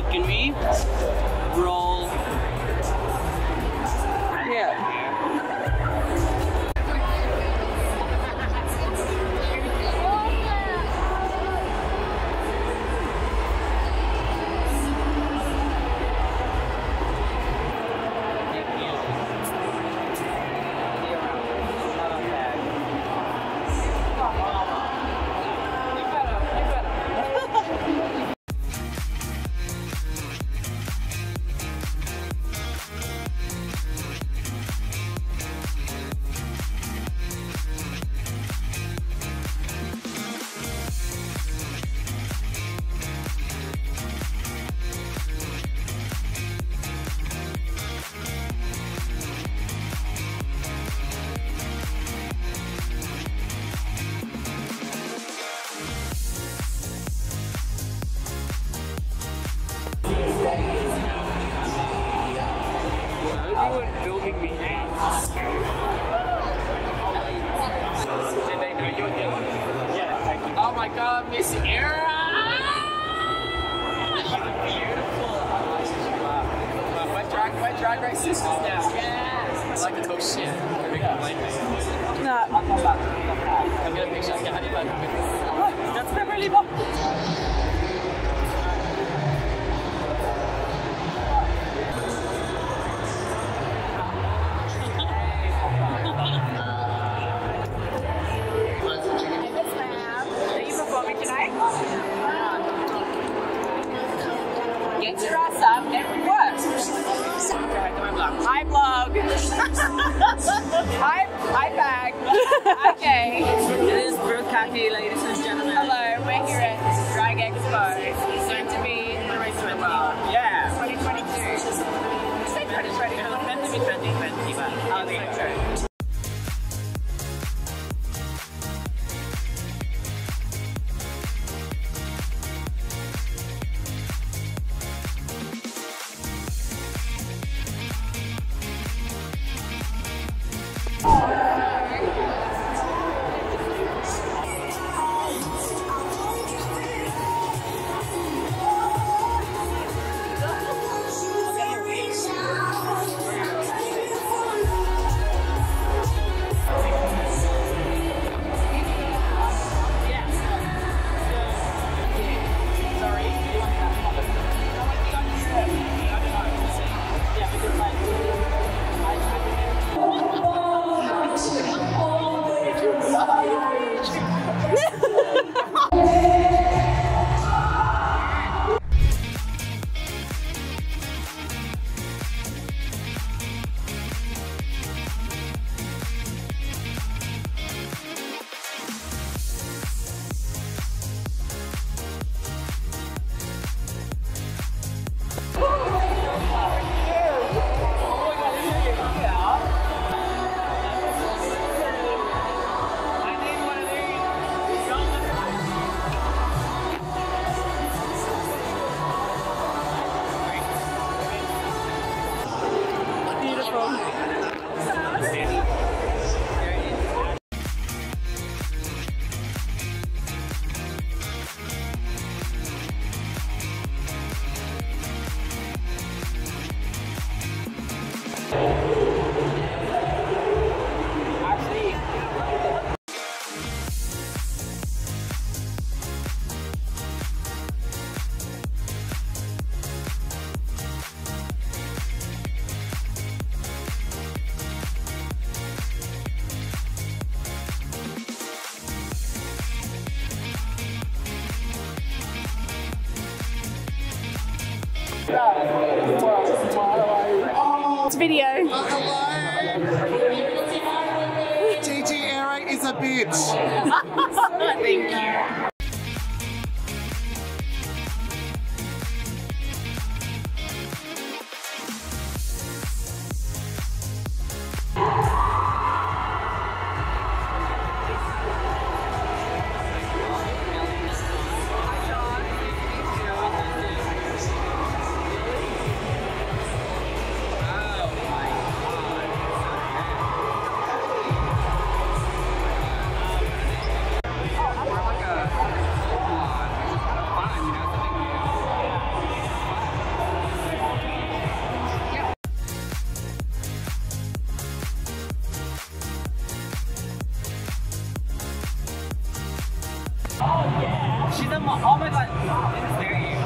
Good. Can we roll? Filming me Oh my god, Miss Era! Beautiful. Wet drag, wet drag race sisters now. Yes! I like the oh, talk shit. Make a blame me. No. Can I get a picture? Yeah, how do you like That's never really Get your ass up and work. Hi, vlog. hi, hi, bag. okay. It is Brooke Kaki, ladies and gentlemen. It's video. Gigi Era is a bitch. Thank you. My god, very